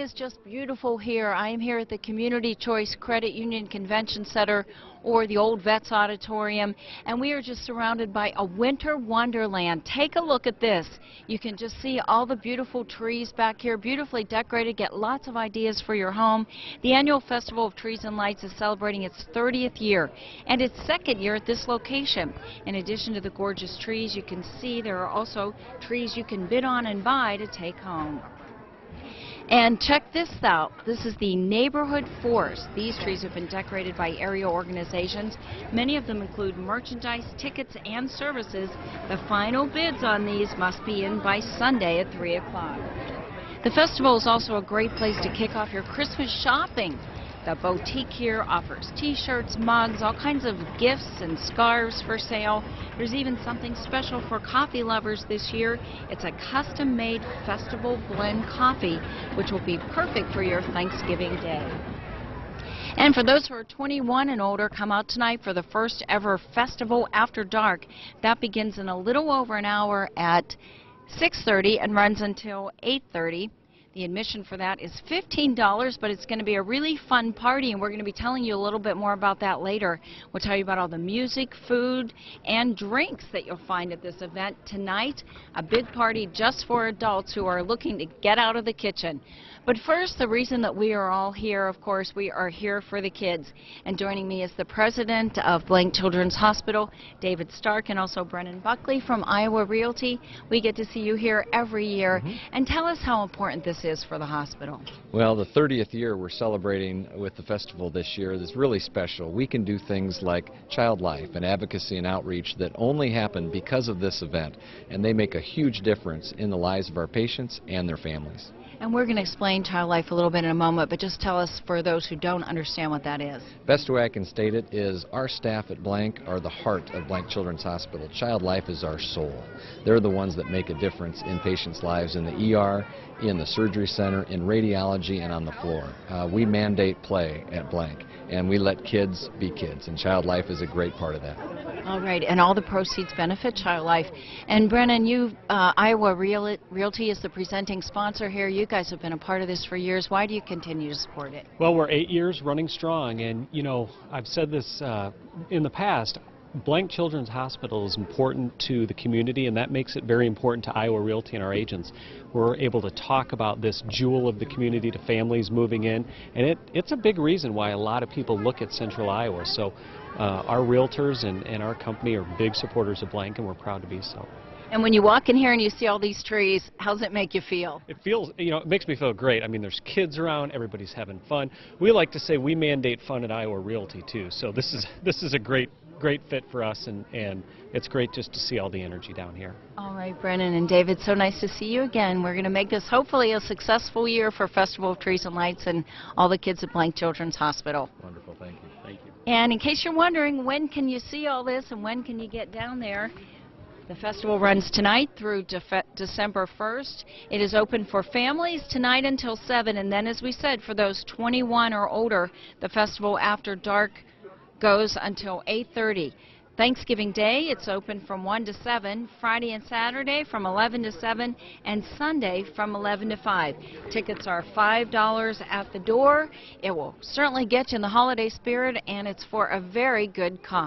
is just beautiful here. I am here at the Community Choice Credit Union Convention Center or the Old Vets Auditorium and we are just surrounded by a winter wonderland. Take a look at this. You can just see all the beautiful trees back here, beautifully decorated, get lots of ideas for your home. The annual Festival of Trees and Lights is celebrating its 30th year and its second year at this location. In addition to the gorgeous trees you can see there are also trees you can bid on and buy to take home. And check this out. This is the neighborhood forest. These trees have been decorated by area organizations. Many of them include merchandise, tickets, and services. The final bids on these must be in by Sunday at 3 o'clock. The festival is also a great place to kick off your Christmas shopping. The boutique here offers t-shirts, mugs, all kinds of gifts and scarves for sale. There's even something special for coffee lovers this year. It's a custom-made festival blend coffee, which will be perfect for your Thanksgiving day. And for those who are 21 and older, come out tonight for the first ever Festival After Dark. That begins in a little over an hour at 6.30 and runs until 8.30. The admission for that is $15, but it's going to be a really fun party, and we're going to be telling you a little bit more about that later. We'll tell you about all the music, food, and drinks that you'll find at this event tonight. A big party just for adults who are looking to get out of the kitchen. But first, the reason that we are all here, of course, we are here for the kids. And joining me is the president of Blank Children's Hospital, David Stark, and also Brennan Buckley from Iowa Realty. We get to see you here every year. Mm -hmm. And tell us how important this is for the hospital. Well, the 30th year we're celebrating with the festival this year is really special. We can do things like child life and advocacy and outreach that only happen because of this event. And they make a huge difference in the lives of our patients and their families. And we're going to explain child life a little bit in a moment, but just tell us for those who don't understand what that is. Best way I can state it is our staff at Blank are the heart of Blank Children's Hospital. Child life is our soul. They're the ones that make a difference in patients' lives in the ER, in the surgery center, in radiology, and on the floor. Uh, we mandate play at Blank, and we let kids be kids, and child life is a great part of that. All right, and all the proceeds benefit Child Life. And Brennan, you, uh, Iowa Real Realty is the presenting sponsor here. You guys have been a part of this for years. Why do you continue to support it? Well, we're eight years running strong, and you know, I've said this uh, in the past. Blank Children's Hospital is important to the community, and that makes it very important to Iowa Realty and our agents. We're able to talk about this jewel of the community to families moving in, and it, it's a big reason why a lot of people look at Central Iowa. So uh, our realtors and, and our company are big supporters of Blank, and we're proud to be so. And when you walk in here and you see all these trees, how does it make you feel? It feels, you know, it makes me feel great. I mean, there's kids around, everybody's having fun. We like to say we mandate fun at Iowa Realty too. So this is this is a great great fit for us, and, and it's great just to see all the energy down here. All right, Brennan and David, so nice to see you again. We're going to make this hopefully a successful year for Festival of Trees and Lights and all the kids at Blank Children's Hospital. Wonderful, thank you. Thank you. And in case you're wondering, when can you see all this and when can you get down there? The festival runs tonight through De December 1st. It is open for families tonight until 7, and then, as we said, for those 21 or older, the festival after dark goes until 8.30. Thanksgiving Day, it's open from 1 to 7, Friday and Saturday from 11 to 7, and Sunday from 11 to 5. Tickets are $5 at the door. It will certainly get you in the holiday spirit, and it's for a very good cause.